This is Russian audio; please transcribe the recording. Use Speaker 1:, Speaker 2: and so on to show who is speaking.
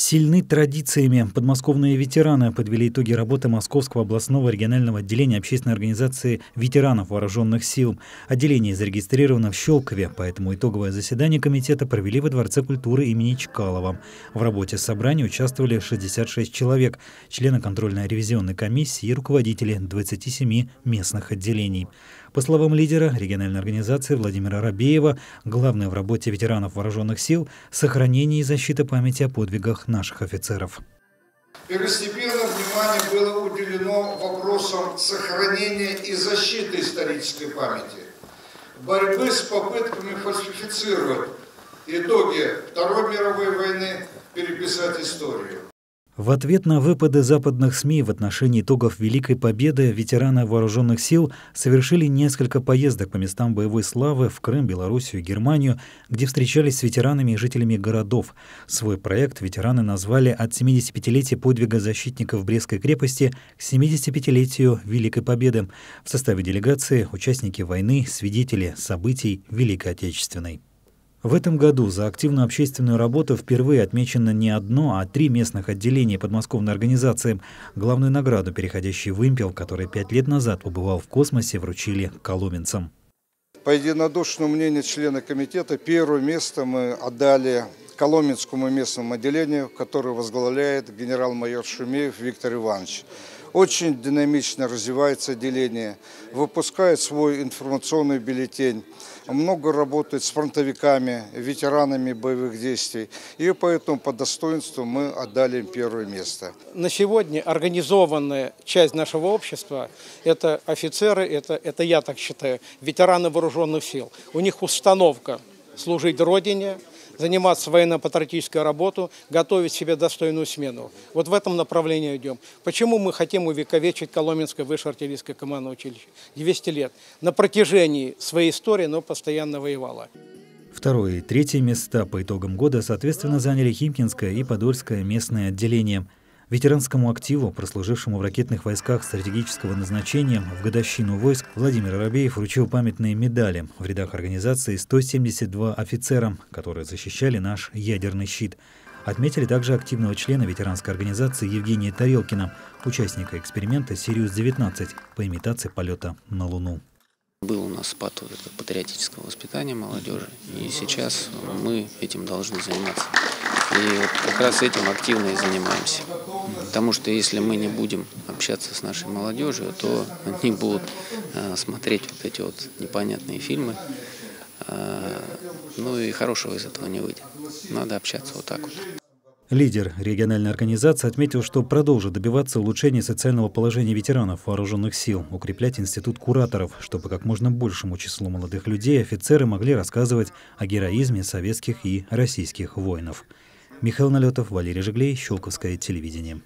Speaker 1: Сильны традициями. Подмосковные ветераны подвели итоги работы Московского областного регионального отделения общественной организации ветеранов вооруженных сил. Отделение зарегистрировано в Щелкове, поэтому итоговое заседание комитета провели во Дворце культуры имени Чкалова. В работе собрания участвовали 66 человек, члены контрольно-ревизионной комиссии и руководители 27 местных отделений. По словам лидера региональной организации Владимира Рабеева, главное в работе ветеранов вооруженных сил – сохранение и защита памяти о подвигах наших офицеров.
Speaker 2: Первостепенное внимание было уделено вопросам сохранения и защиты исторической памяти, борьбы с попытками фальсифицировать итоги Второй мировой войны, переписать историю.
Speaker 1: В ответ на выпады западных СМИ в отношении итогов Великой Победы ветераны вооруженных сил совершили несколько поездок по местам боевой славы в Крым, Белоруссию, Германию, где встречались с ветеранами и жителями городов. Свой проект ветераны назвали «От 75-летия подвига защитников Брестской крепости к 75-летию Великой Победы». В составе делегации участники войны, свидетели событий Великой Отечественной. В этом году за активную общественную работу впервые отмечено не одно, а три местных отделения подмосковной организации. Главную награду, переходящий вымпел, который пять лет назад побывал в космосе, вручили коломенцам.
Speaker 2: По единодушному мнению члена комитета, первое место мы отдали Коломенскому местному отделению, которое возглавляет генерал-майор Шумеев Виктор Иванович. Очень динамично развивается отделение, выпускает свой информационный бюллетень, много работает с фронтовиками, ветеранами боевых действий. И поэтому по достоинству мы отдали им первое место.
Speaker 3: На сегодня организованная часть нашего общества – это офицеры, это, это я так считаю, ветераны вооруженных сил. У них установка служить Родине – заниматься военно-патриотической работой, готовить себе достойную смену. Вот в этом направлении идем. Почему мы хотим увековечить Коломенское высшее артиллерийское командное училище? 200 лет. На протяжении своей истории оно постоянно воевало.
Speaker 1: Второе и третье места по итогам года соответственно заняли Химкинское и Подольское местные отделения – Ветеранскому активу, прослужившему в ракетных войсках стратегического назначения в годовщину войск, Владимир Арабеев вручил памятные медали в рядах организации 172 офицера, которые защищали наш ядерный щит. Отметили также активного члена ветеранской организации Евгения Тарелкина, участника эксперимента «Сириус-19» по имитации полета на Луну.
Speaker 4: Был у нас спад патриотического воспитания молодежи, и сейчас мы этим должны заниматься. И вот как раз этим активно и занимаемся. Потому что если мы не будем общаться с нашей молодежью, то они будут э, смотреть вот эти вот непонятные фильмы. Э, ну и хорошего из этого не выйдет. Надо общаться вот так вот.
Speaker 1: Лидер региональной организации отметил, что продолжит добиваться улучшения социального положения ветеранов вооруженных сил, укреплять институт кураторов, чтобы как можно большему числу молодых людей офицеры могли рассказывать о героизме советских и российских воинов. Михаил Налетов, Валерий Жиглей, Щелковское телевидение.